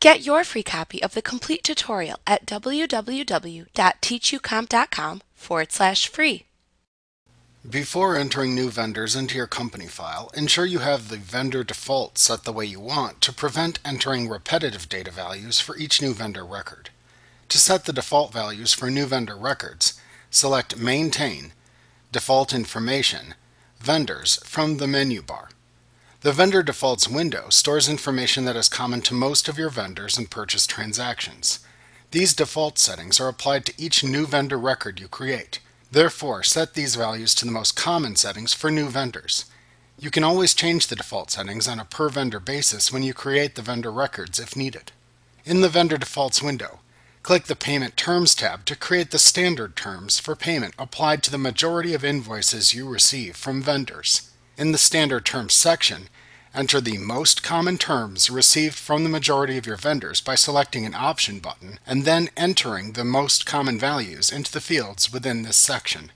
Get your free copy of the complete tutorial at www.teachucomp.com forward slash free. Before entering new vendors into your company file, ensure you have the vendor default set the way you want to prevent entering repetitive data values for each new vendor record. To set the default values for new vendor records, select Maintain, Default Information, Vendors from the menu bar. The Vendor Defaults window stores information that is common to most of your vendors and purchase transactions. These default settings are applied to each new vendor record you create. Therefore, set these values to the most common settings for new vendors. You can always change the default settings on a per vendor basis when you create the vendor records if needed. In the Vendor Defaults window, click the Payment Terms tab to create the standard terms for payment applied to the majority of invoices you receive from vendors. In the Standard Terms section, Enter the most common terms received from the majority of your vendors by selecting an option button and then entering the most common values into the fields within this section.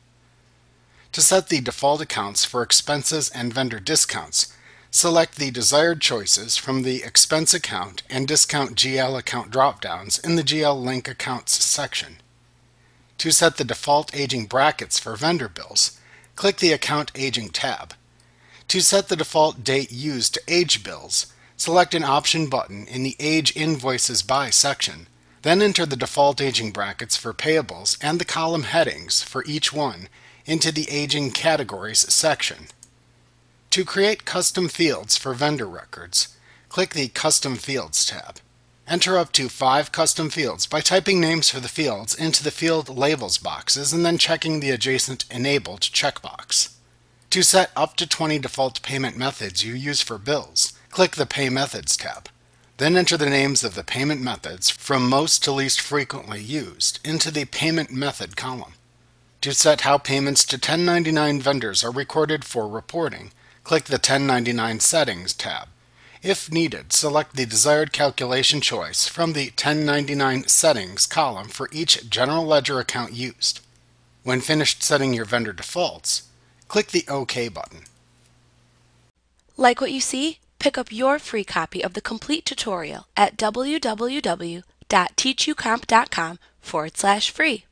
To set the default accounts for expenses and vendor discounts, select the desired choices from the Expense Account and Discount GL Account dropdowns in the GL Link Accounts section. To set the default aging brackets for vendor bills, click the Account Aging tab. To set the default date used to age bills, select an option button in the Age Invoices By section, then enter the default aging brackets for payables and the column headings for each one into the Aging Categories section. To create custom fields for vendor records, click the Custom Fields tab. Enter up to five custom fields by typing names for the fields into the Field Labels boxes and then checking the adjacent Enabled checkbox. To set up to 20 default payment methods you use for bills, click the Pay Methods tab. Then enter the names of the payment methods from most to least frequently used into the Payment Method column. To set how payments to 1099 vendors are recorded for reporting, click the 1099 Settings tab. If needed, select the desired calculation choice from the 1099 Settings column for each general ledger account used. When finished setting your vendor defaults, click the OK button. Like what you see? Pick up your free copy of the complete tutorial at www.teachucomp.com forward slash free.